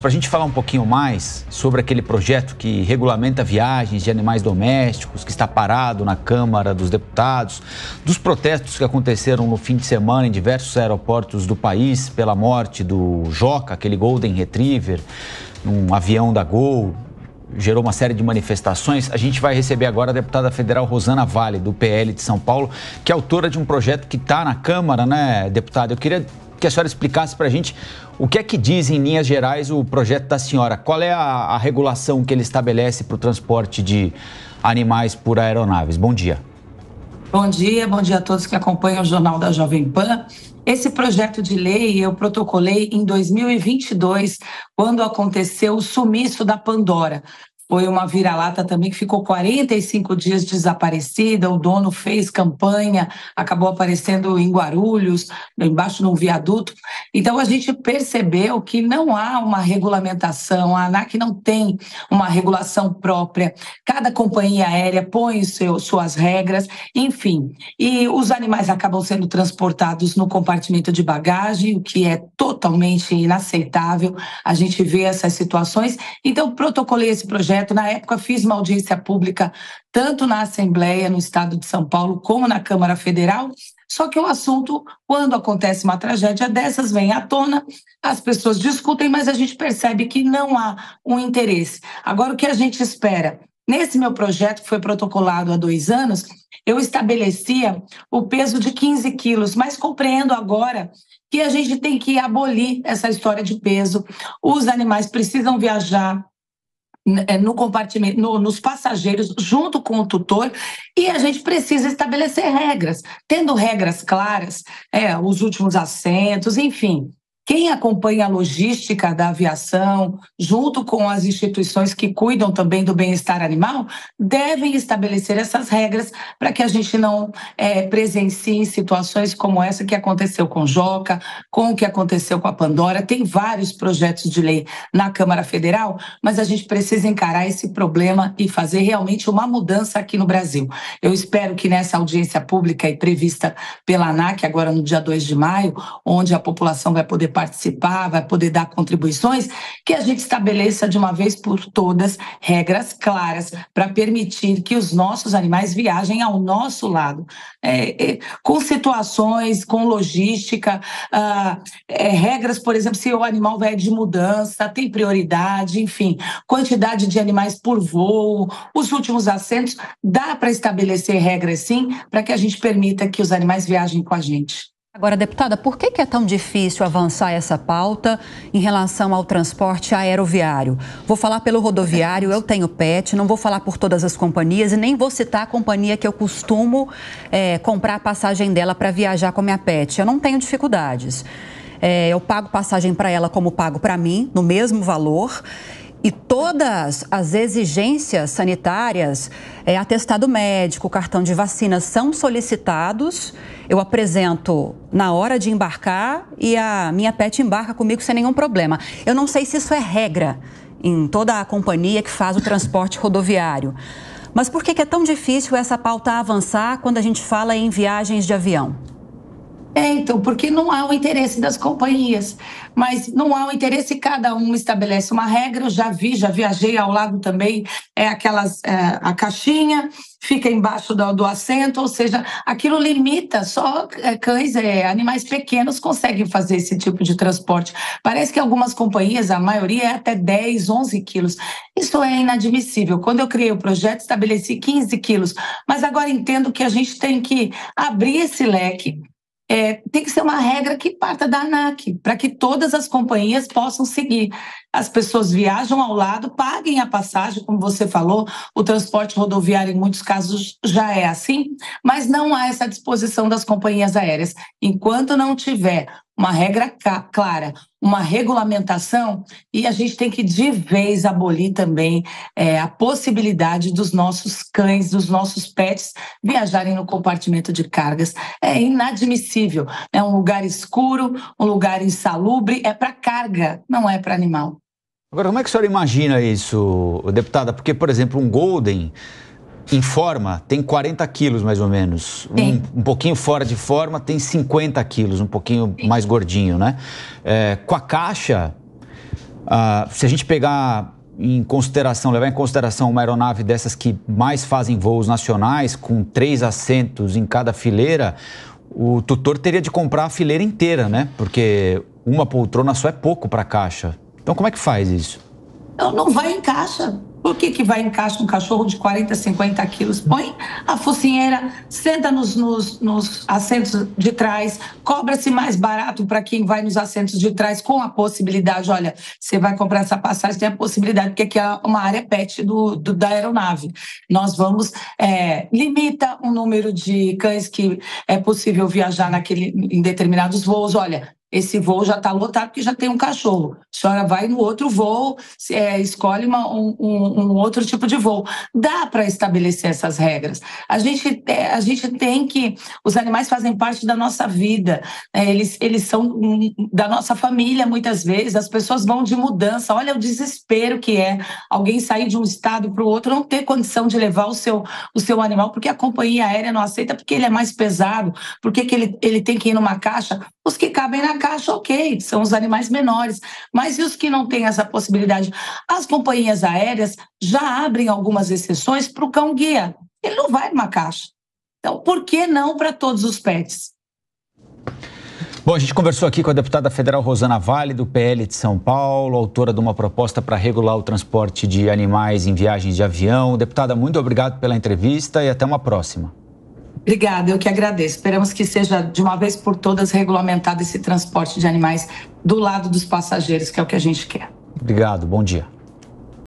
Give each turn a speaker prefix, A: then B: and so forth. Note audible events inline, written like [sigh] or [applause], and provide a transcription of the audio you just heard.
A: Para a gente falar um pouquinho mais sobre aquele projeto que regulamenta viagens de animais domésticos, que está parado na Câmara dos Deputados, dos protestos que aconteceram no fim de semana em diversos aeroportos do país pela morte do Joca, aquele Golden Retriever, num avião da Gol, gerou uma série de manifestações. A gente vai receber agora a deputada federal Rosana Vale, do PL de São Paulo, que é autora de um projeto que está na Câmara, né, deputada? Eu queria que a senhora explicasse para a gente o que é que diz, em linhas gerais, o projeto da senhora. Qual é a, a regulação que ele estabelece para o transporte de animais por aeronaves? Bom dia.
B: Bom dia, bom dia a todos que acompanham o Jornal da Jovem Pan. Esse projeto de lei eu protocolei em 2022, quando aconteceu o sumiço da Pandora. Foi uma vira-lata também que ficou 45 dias desaparecida. O dono fez campanha, acabou aparecendo em Guarulhos, embaixo de um viaduto. Então a gente percebeu que não há uma regulamentação, a ANAC não tem uma regulação própria. Cada companhia aérea põe seu, suas regras, enfim. E os animais acabam sendo transportados no compartimento de bagagem, o que é totalmente inaceitável. A gente vê essas situações. Então protocolei esse projeto. Na época, fiz uma audiência pública, tanto na Assembleia, no Estado de São Paulo, como na Câmara Federal. Só que o assunto, quando acontece uma tragédia dessas, vem à tona, as pessoas discutem, mas a gente percebe que não há um interesse. Agora, o que a gente espera? Nesse meu projeto, que foi protocolado há dois anos, eu estabelecia o peso de 15 quilos, mas compreendo agora que a gente tem que abolir essa história de peso. Os animais precisam viajar é, no compartimento, no, nos passageiros, junto com o tutor, e a gente precisa estabelecer regras, tendo regras claras, é, os últimos assentos, enfim. Quem acompanha a logística da aviação, junto com as instituições que cuidam também do bem-estar animal, devem estabelecer essas regras para que a gente não é, presencie situações como essa que aconteceu com Joca, com o que aconteceu com a Pandora. Tem vários projetos de lei na Câmara Federal, mas a gente precisa encarar esse problema e fazer realmente uma mudança aqui no Brasil. Eu espero que nessa audiência pública e prevista pela ANAC, agora no dia 2 de maio, onde a população vai poder participar, vai poder dar contribuições, que a gente estabeleça de uma vez por todas regras claras para permitir que os nossos animais viajem ao nosso lado, é, é, com situações, com logística, ah, é, regras, por exemplo, se o animal vai de mudança, tem prioridade, enfim, quantidade de animais por voo, os últimos assentos, dá para estabelecer regras sim, para que a gente permita que os animais viajem com a gente.
C: Agora, deputada, por que é tão difícil avançar essa pauta em relação ao transporte aeroviário? Vou falar pelo rodoviário, eu tenho PET, não vou falar por todas as companhias e nem vou citar a companhia que eu costumo é, comprar a passagem dela para viajar com a minha PET. Eu não tenho dificuldades. É, eu pago passagem para ela como pago para mim, no mesmo valor. E todas as exigências sanitárias, é, atestado médico, cartão de vacina, são solicitados. Eu apresento na hora de embarcar e a minha pet embarca comigo sem nenhum problema. Eu não sei se isso é regra em toda a companhia que faz o transporte [laughs] rodoviário. Mas por que é tão difícil essa pauta avançar quando a gente fala em viagens de avião?
B: É, então, porque não há o interesse das companhias, mas não há o interesse, cada um estabelece uma regra. Eu já vi, já viajei ao lado também, é aquelas, é, a caixinha fica embaixo do, do, assento, ou seja, aquilo limita, só é, cães, é, animais pequenos conseguem fazer esse tipo de transporte. Parece que algumas companhias, a maioria é até 10, 11 quilos. Isso é inadmissível. Quando eu criei o projeto, estabeleci 15 quilos, mas agora entendo que a gente tem que abrir esse leque é, tem que ser uma regra que parta da ANAC, para que todas as companhias possam seguir. As pessoas viajam ao lado, paguem a passagem, como você falou, o transporte rodoviário, em muitos casos, já é assim, mas não há essa disposição das companhias aéreas. Enquanto não tiver uma regra clara, uma regulamentação, e a gente tem que de vez abolir também é, a possibilidade dos nossos cães, dos nossos pets viajarem no compartimento de cargas. É inadmissível. É um lugar escuro, um lugar insalubre, é para carga, não é para animal.
A: Agora, como é que a senhora imagina isso, deputada? Porque, por exemplo, um Golden em forma tem 40 quilos mais ou menos. Um, um, pouquinho fora de forma tem 50 quilos, um pouquinho Sim. mais gordinho, né? É, com a caixa, Uh, se a gente pegar em consideração, levar em consideração uma aeronave dessas que mais fazem voos nacionais, com três assentos em cada fileira, o tutor teria de comprar a fileira inteira, né? Porque uma poltrona só é pouco para a caixa. Então, como é que faz isso?
B: Não, não vai em caixa. Por que, que vai em caixa um cachorro de 40, 50 quilos? Põe a focinheira, senta nos, nos, nos assentos de trás, cobra-se mais barato para quem vai nos assentos de trás, com a possibilidade: olha, você vai comprar essa passagem, tem a possibilidade, porque aqui é uma área pet do, do da aeronave. Nós vamos, é, limita o número de cães que é possível viajar naquele, em determinados voos. Olha, esse voo já está lotado porque já tem um cachorro. A senhora vai no outro voo, é, escolhe uma, um, um, outro tipo de voo. Dá para estabelecer essas regras. A gente, é, a gente tem que. Os animais fazem parte da nossa vida, é, eles, eles são da nossa família muitas vezes. As pessoas vão de mudança. Olha o desespero que é alguém sair de um estado para o outro, não ter condição de levar o seu, o seu animal, porque a companhia aérea não aceita, porque ele é mais pesado, porque que ele, ele tem que ir numa caixa. Os que cabem na caixa, ok, são os animais menores. Mas e os que não têm essa possibilidade? As companhias aéreas já abrem algumas exceções para o cão-guia. Ele não vai numa caixa. Então, por que não para todos os pets?
A: Bom, a gente conversou aqui com a deputada federal Rosana Vale, do PL de São Paulo, autora de uma proposta para regular o transporte de animais em viagens de avião. Deputada, muito obrigado pela entrevista e até uma próxima.
B: Obrigada, eu que agradeço. Esperamos que seja de uma vez por todas regulamentado esse transporte de animais do lado dos passageiros, que é o que a gente quer.
A: Obrigado, bom dia.